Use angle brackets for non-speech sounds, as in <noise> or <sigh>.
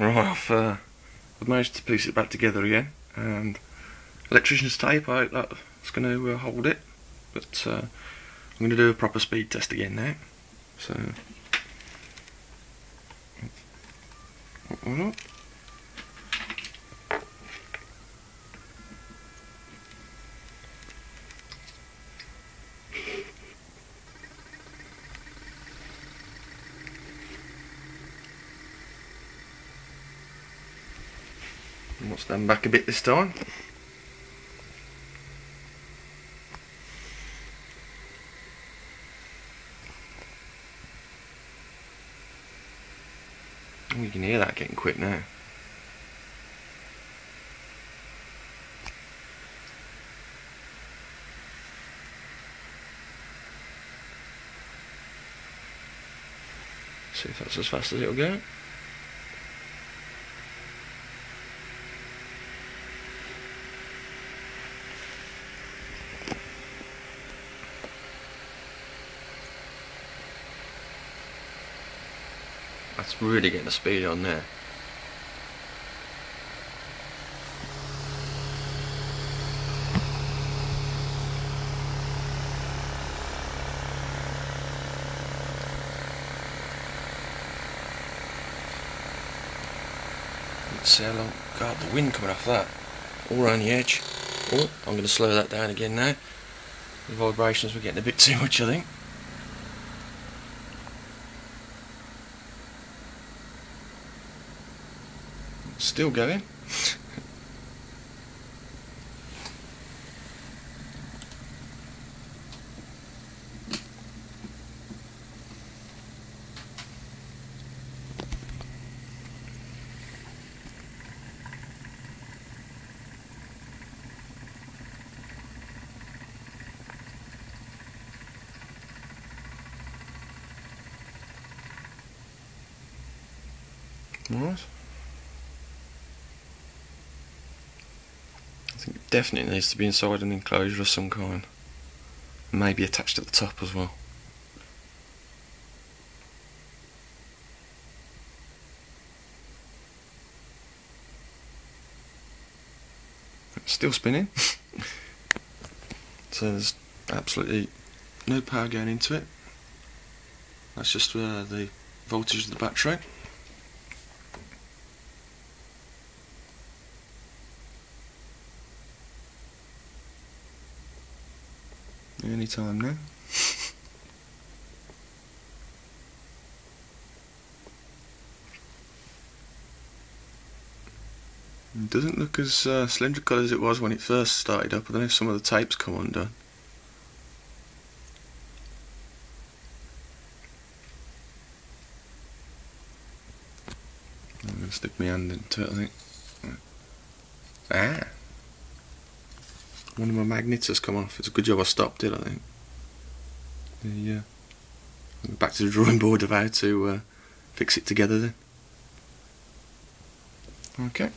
Right, I've, uh, I've managed to piece it back together again, and electrician's tape, I hope that's going to uh, hold it, but uh, I'm going to do a proper speed test again now, so... I'll stand back a bit this time. Oh, you can hear that getting quick now. See if that's as fast as it'll go. That's really getting the speed on there. Let's see how long. God, the wind coming off that. All around the edge. Oh, I'm going to slow that down again now. The vibrations were getting a bit too much, I think. Still going. Right. Think it definitely needs to be inside an enclosure of some kind. Maybe attached at the top as well. It's still spinning. <laughs> so there's absolutely no power going into it. That's just uh, the voltage of the battery. Any time now. It doesn't look as uh, cylindrical as it was when it first started up. I don't know if some of the tapes come undone. I'm going to stick my hand into it, I think. Ah! One of my magnets has come off. It's a good job I stopped it, I think. Yeah. Back to the drawing board of how to uh, fix it together then. Okay.